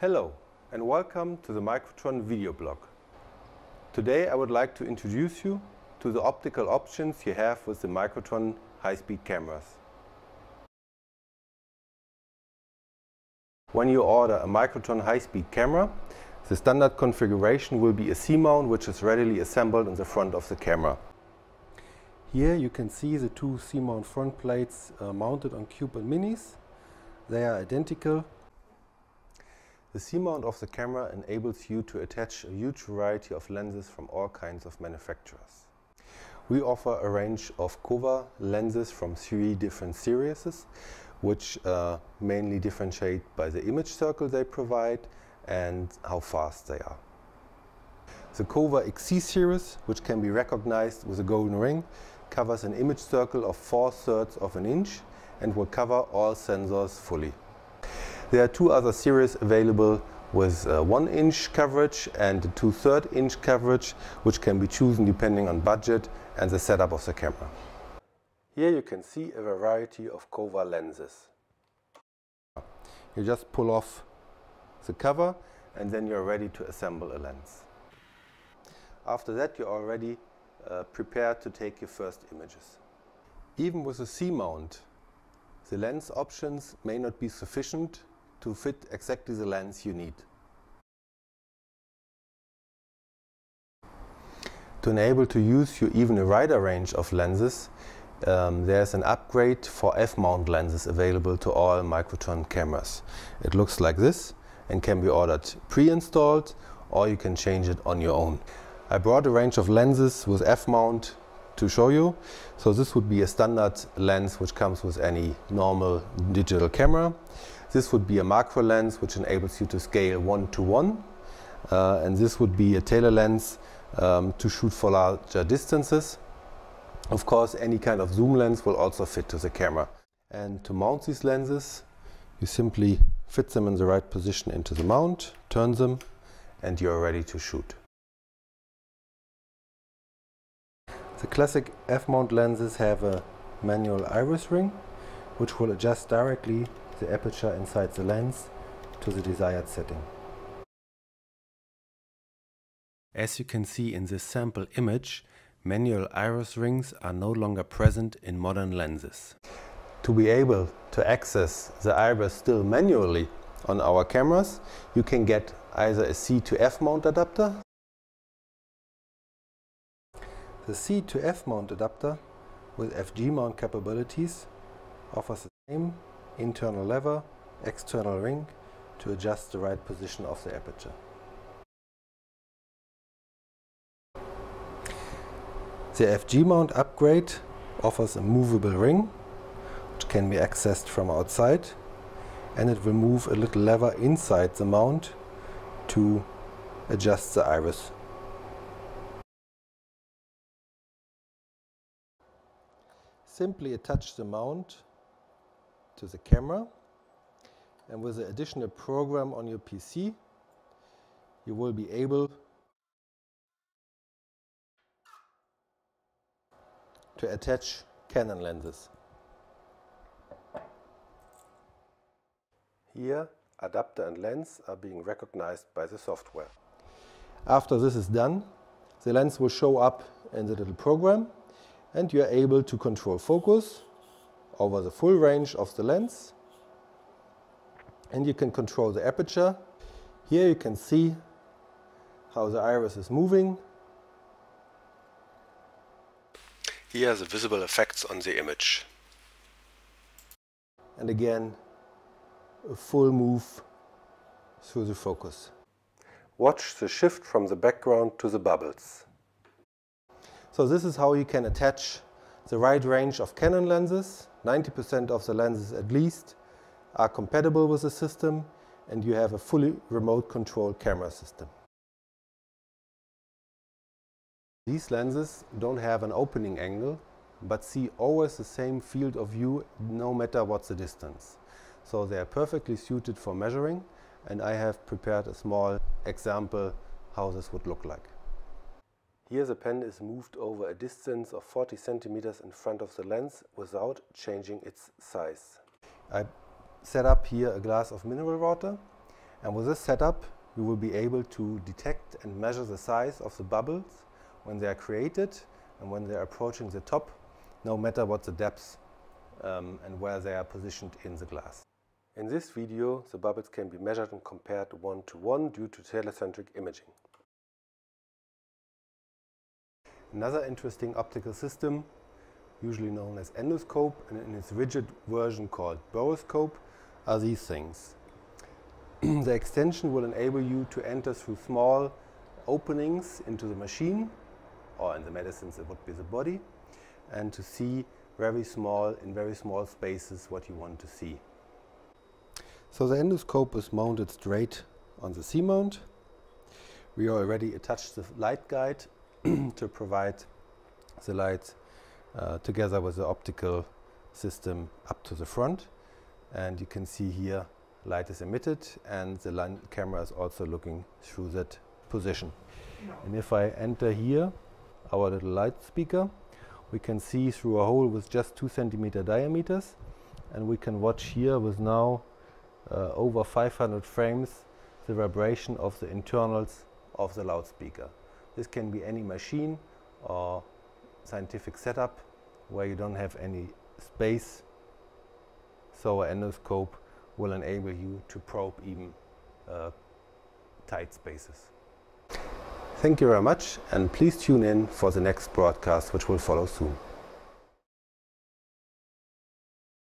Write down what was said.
Hello and welcome to the Mikrotron video blog. Today I would like to introduce you to the optical options you have with the Mikrotron high-speed cameras. When you order a Mikrotron high-speed camera, the standard configuration will be a C-mount which is readily assembled in the front of the camera. Here you can see the two C-mount front plates uh, mounted on Cube and Minis. They are identical. The C-mount of the camera enables you to attach a huge variety of lenses from all kinds of manufacturers. We offer a range of Kowa lenses from three different series, which uh, mainly differentiate by the image circle they provide and how fast they are. The Kowa XC series, which can be recognized with a golden ring, covers an image circle of 4 thirds of an inch and will cover all sensors fully. There are two other series available with uh, 1 inch coverage and 2 third inch coverage which can be chosen depending on budget and the setup of the camera. Here you can see a variety of Kowa lenses. You just pull off the cover and then you're ready to assemble a lens. After that you're already uh, prepared to take your first images. Even with a C-mount, the lens options may not be sufficient to fit exactly the lens you need. To enable to use you even a wider range of lenses, um, there's an upgrade for F-mount lenses available to all Mikrotron cameras. It looks like this and can be ordered pre-installed or you can change it on your own. I brought a range of lenses with F-mount to show you. So this would be a standard lens which comes with any normal digital camera. This would be a macro lens which enables you to scale one to one. Uh, and this would be a tele lens um, to shoot for larger distances. Of course, any kind of zoom lens will also fit to the camera. And to mount these lenses, you simply fit them in the right position into the mount, turn them, and you're ready to shoot. The classic F-mount lenses have a manual iris ring which will adjust directly the aperture inside the lens to the desired setting. As you can see in this sample image, manual iris rings are no longer present in modern lenses. To be able to access the iris still manually on our cameras, you can get either a C to F mount adapter the C to F mount adapter with FG mount capabilities offers the same internal lever, external ring to adjust the right position of the aperture. The FG mount upgrade offers a movable ring which can be accessed from outside and it will move a little lever inside the mount to adjust the iris simply attach the mount to the camera and with the additional program on your PC you will be able to attach Canon lenses. Here adapter and lens are being recognized by the software. After this is done, the lens will show up in the little program and you are able to control focus over the full range of the lens and you can control the aperture. Here you can see how the iris is moving. Here are the visible effects on the image. And again, a full move through the focus. Watch the shift from the background to the bubbles. So this is how you can attach the right range of Canon lenses. 90% of the lenses at least are compatible with the system and you have a fully remote control camera system. These lenses don't have an opening angle but see always the same field of view no matter what the distance. So they are perfectly suited for measuring and I have prepared a small example how this would look like. Here the pen is moved over a distance of 40 centimeters in front of the lens without changing its size. I set up here a glass of mineral water And with this setup, you will be able to detect and measure the size of the bubbles when they are created and when they are approaching the top, no matter what the depth um, and where they are positioned in the glass. In this video, the bubbles can be measured and compared one to one due to telecentric imaging. Another interesting optical system, usually known as endoscope and in its rigid version called borescope, are these things. the extension will enable you to enter through small openings into the machine, or in the medicines it would be the body, and to see very small, in very small spaces what you want to see. So the endoscope is mounted straight on the C-mount. We already attached the light guide to provide the light uh, together with the optical system up to the front. And you can see here light is emitted and the camera is also looking through that position. And if I enter here our little light speaker, we can see through a hole with just 2 centimeter diameters and we can watch here with now uh, over 500 frames the vibration of the internals of the loudspeaker. This can be any machine or scientific setup where you don't have any space so an endoscope will enable you to probe even uh, tight spaces. Thank you very much and please tune in for the next broadcast which will follow soon.